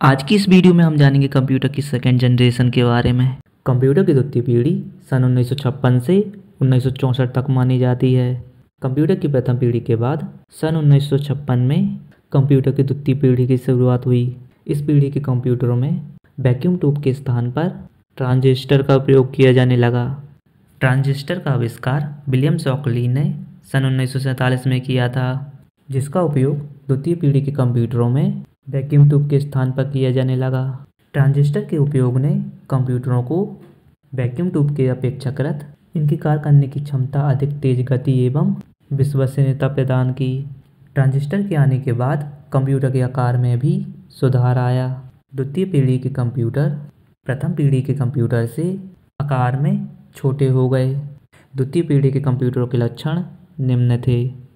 आज की इस वीडियो में हम जानेंगे कंप्यूटर की सेकेंड जनरेशन के बारे में। कंप्यूटर की द्वितीय पीढ़ी सन 1956 से 1964 तक मानी जाती है। कंप्यूटर की प्रथम पीढ़ी के बाद सन 1956 में कंप्यूटर की द्वितीय पीढ़ी की शुरुआत हुई। इस पीढ़ी के कंप्यूटरों में वैक्यूम ट्यूब के स्थान पर ट्रांजिस्टर का उपयोग किया जाने लगा। ट्रांजिस्टर का आविष्कार विलियम शॉकली ने सन उन्नीस सौ सैंतालीस में किया था, जिसका उपयोग द्वितीय पीढ़ी के कंप्यूटरों में वैक्यूम ट्यूब के स्थान पर किया जाने लगा। ट्रांजिस्टर के उपयोग ने कंप्यूटरों को वैक्यूम ट्यूब के अपेक्षाकृत इनकी कार्य करने की क्षमता अधिक तेज गति एवं विश्वसनीयता प्रदान की। ट्रांजिस्टर के आने के बाद कंप्यूटर के आकार में भी सुधार आया। द्वितीय पीढ़ी के कंप्यूटर, प्रथम पीढ़ी के कंप्यूटर से आकार में छोटे हो गए। द्वितीय पीढ़ी के कंप्यूटरों के लक्षण निम्न थे।